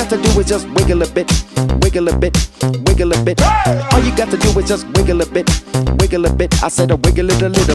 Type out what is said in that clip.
got to do is just wiggle a bit, wiggle a bit, wiggle a bit. All you got to do is just wiggle a bit, wiggle a bit. I said a wiggle it a little